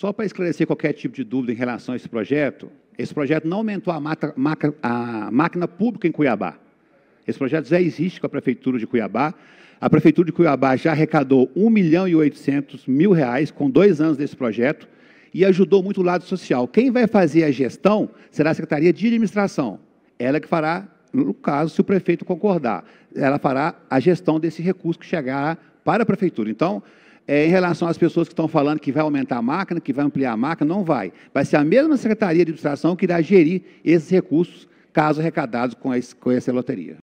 Só para esclarecer qualquer tipo de dúvida em relação a esse projeto, esse projeto não aumentou a, mata, maca, a máquina pública em Cuiabá. Esse projeto já existe com a Prefeitura de Cuiabá. A Prefeitura de Cuiabá já arrecadou 1 milhão e 800 mil reais com dois anos desse projeto e ajudou muito o lado social. Quem vai fazer a gestão será a Secretaria de Administração. Ela que fará, no caso, se o prefeito concordar, ela fará a gestão desse recurso que chegar para a Prefeitura. Então, é, em relação às pessoas que estão falando que vai aumentar a máquina, que vai ampliar a máquina, não vai. Vai ser a mesma Secretaria de Administração que irá gerir esses recursos, caso arrecadados com, com essa loteria.